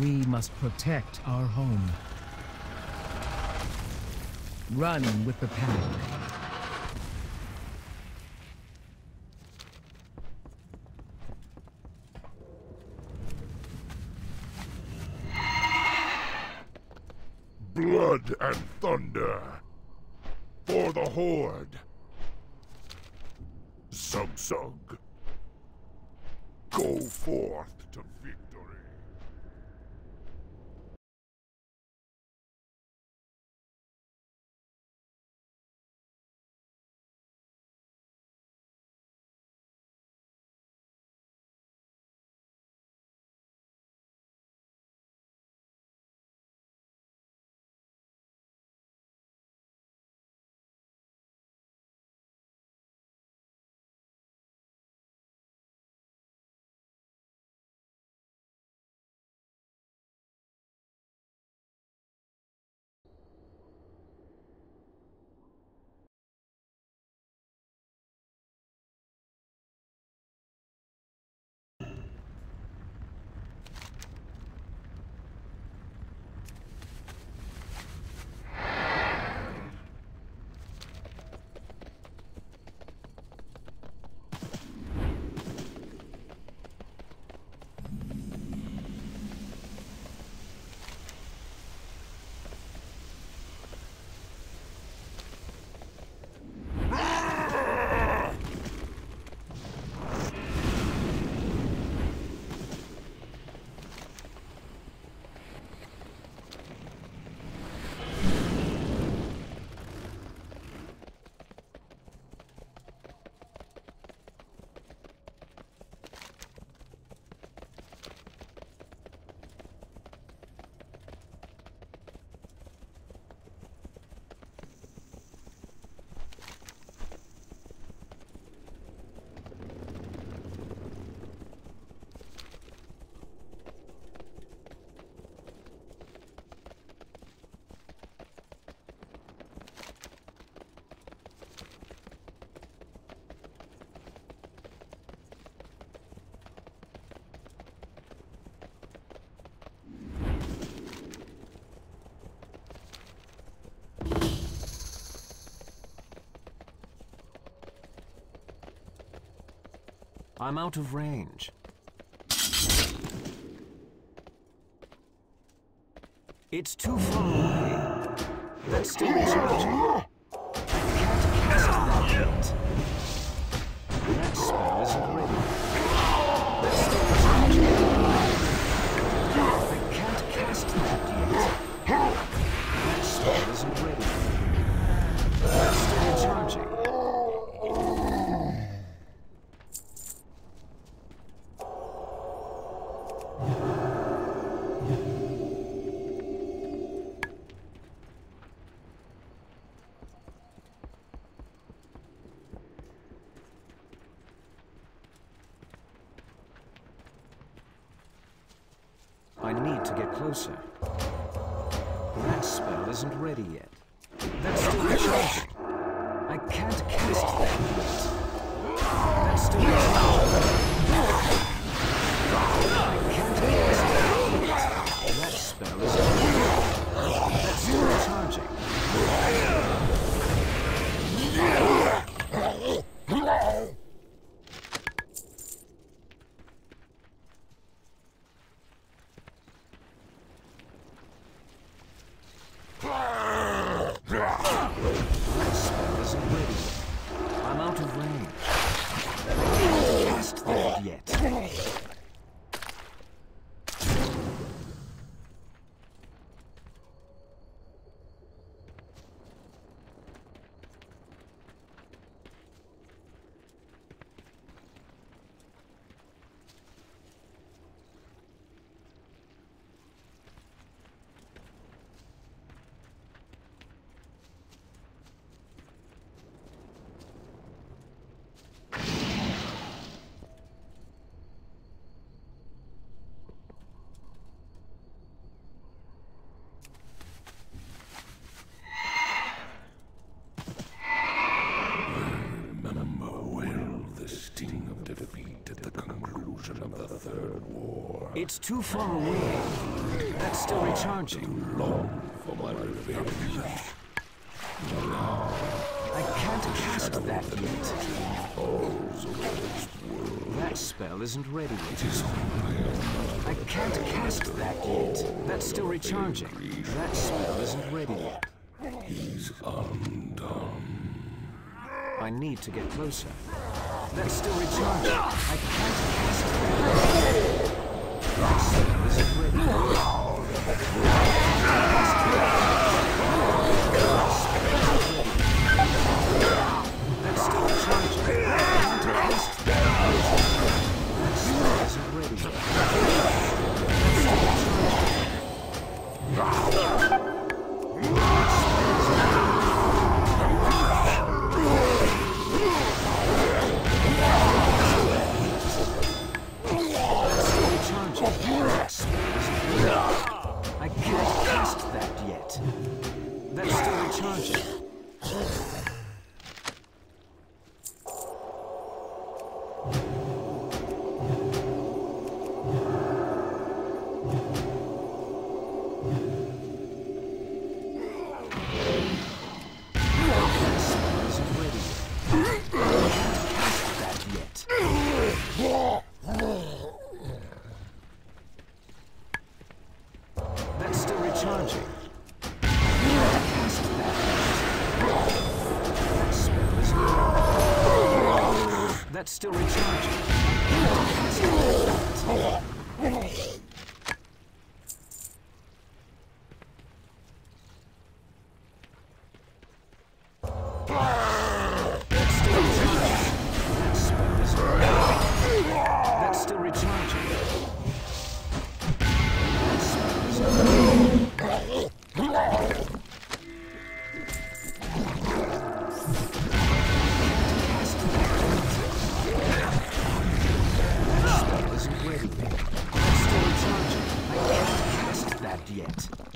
We must protect our home. Run with the pack. Blood and thunder. For the Horde. Zug Zug. Go forth to victory. I'm out of range. It's too far away. Still that spell isn't ready. Still. I can't cast that yet. That spell isn't ready. That's still charging. I need to get closer. That spell isn't ready yet. That's still charging. I can't cast that yet. That's still charging. Spell isn't ready. I'm out of range. to at the conclusion of the Third War. It's too far away. That's still recharging. Too long for my revenge. I can't cast that yet. That spell isn't ready yet. I can't cast that yet. That's still recharging. That spell isn't ready yet. He's undone. I need to get closer. That's still recharging. I can't cast that. That spell isn't still recharging. it.